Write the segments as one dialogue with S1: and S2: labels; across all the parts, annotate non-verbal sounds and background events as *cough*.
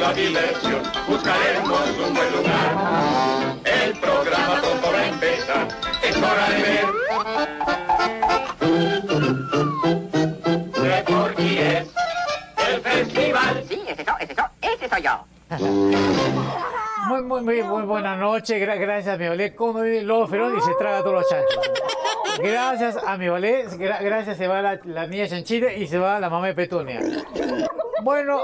S1: la diversión, buscaremos un buen lugar. El programa todo va a empezar, es hora de ver. De Porky es el festival.
S2: Sí, ese soy, ese soy, ese soy yo.
S3: Muy, muy, muy, muy buena noche. Gra- gracias a mi el lobo feroz y se traga a todos los chanchos. Gracias a mi ballet. gra- gracias se va la, la niña chanchita y se va la mamá de Petunia. Bueno,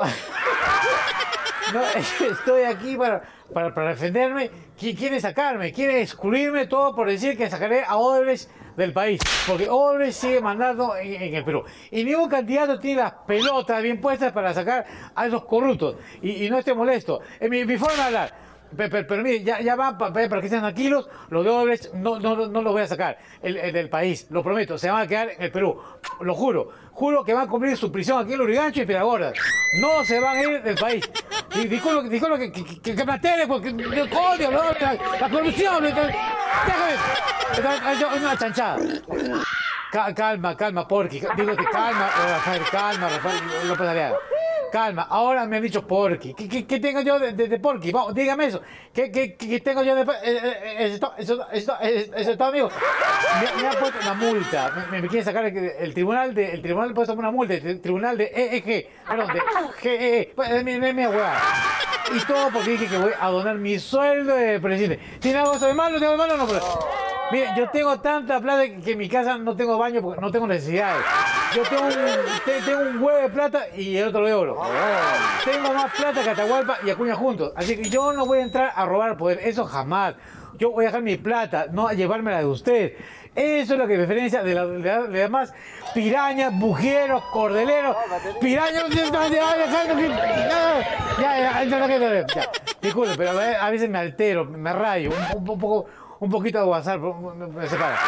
S3: *laughs* estoy aquí para, para, defenderme. Qui- Quiere sacarme, quiere excluirme todo por decir que sacaré a Odebrecht del país. Porque Odebrecht sigue mandando en, el Perú. Y ningún candidato tiene las pelotas bien puestas para sacar a esos corruptos. Y, no esté molesto. En mi, forma de hablar. Pero, ya, ya van pa- pa- para que estén tranquilos, los Odebrecht no, no, no los voy a sacar el, el del país, lo prometo, se van a quedar en el Perú, lo juro, juro que van a cumplir su prisión aquí en Lurigancho y Piragordas, no se van a ir del país. Y disculpe, disculpe que, que, que, que altere porque yo odio la, la, la corrupción, déjame, es una chanchada. Ca- calma, calma, Porky, digo que calma, eh, Rafael, calma, Rafael López Aliaga. Calma, ahora me han dicho Porky. ¿Qué, qué, tengo yo de, de, Porky? Vamos, dígame eso. ¿Qué, qué, qué tengo yo de. Eh, eh, eh, eso, eso, eso, eso, todo, amigo. Me, me puesto una multa. Me, me quieren sacar el, el tribunal de. El tribunal me tomar una multa. El tribunal de EEG. Perdón, de GEE. Mi huevada. Y todo porque dije que voy a donar mi sueldo de presidente. ¿Tiene algo de malo? ¿Tengo de malo? No, pero. Mire, yo tengo tanta plata que en mi casa no tengo baño porque no tengo necesidades. Yo tengo un, huevo de plata y el otro de oro. Tengo más plata que Atahualpa y Acuña juntos. Así que yo no voy a entrar a robar poder, eso jamás. Yo voy a dejar mi plata, no a llevármela de usted. Eso es lo que diferencia de las demás pirañas, bujeros, cordeleros. Pirañas, ya, ya, ya, ya, Disculpe, pero eh, a veces me altero, me rayo un poco un poquito de WhatsApp, me, separa.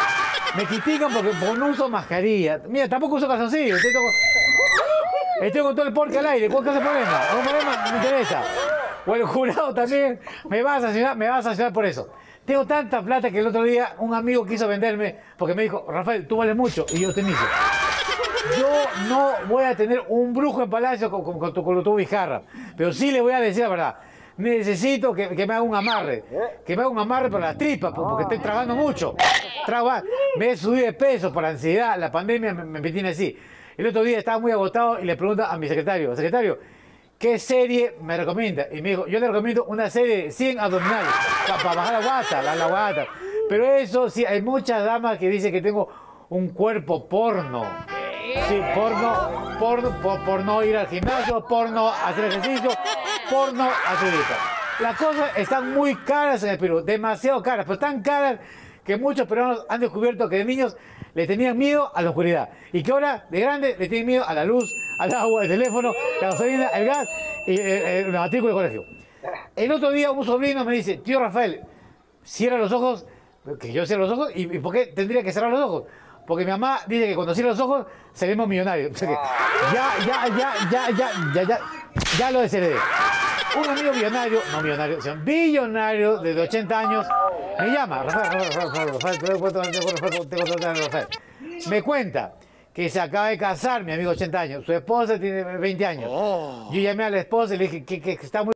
S3: Me critican porque, porque no uso mascarilla. Mira, tampoco uso calzoncillos. Estoy con, estoy con todo el porque al aire. ¿Cuál es el problema? Un problema me interesa. O el jurado también me va a sancionar, me va a sancionar por eso. Tengo tanta plata que el otro día un amigo quiso venderme porque me dijo, Rafael, tú vales mucho y yo te miso. Yo no voy a tener un brujo en palacio con, con, con tu, con tu pero sí le voy a decir la verdad. Necesito que, que me haga un amarre, que me haga un amarre para las tripas, po- porque estoy tragando mucho. Más. me he subido de peso por ansiedad, la pandemia me, me tiene así. El otro día estaba muy agotado y le pregunto a mi secretario, secretario, ¿qué serie me recomienda? Y me dijo, yo le recomiendo una serie de 100 abdominales para bajar la guata, la, la guata. Pero eso sí, hay muchas damas que dicen que tengo un cuerpo porno. Sí, porno, porno, por, por no ir al gimnasio, porno hacer ejercicio, porno dieta. Las cosas están muy caras en el Perú, demasiado caras, pero tan caras que muchos peruanos han descubierto que de niños le tenían miedo a la oscuridad y que ahora de grande le tienen miedo a la luz, al agua, al teléfono, la gasolina, el gas y eh, eh, la matrícula del colegio. El otro día un sobrino me dice, tío Rafael, cierra los ojos, que yo cierro los ojos, ¿y, y por qué tendría que cerrar los ojos? Porque mi mamá dice que cuando cierro los ojos seremos millonarios. O sea que ya, ya, ya, ya, ya, ya, ya, ya lo desheredé. Un amigo millonario, no millonario, sino billonario de 80 años, me llama, Rafael, Rafael, Rafael. Me cuenta que se acaba de casar, mi amigo 80 años, su esposa tiene 20 años. Yo llamé a la esposa y le dije que, que está muy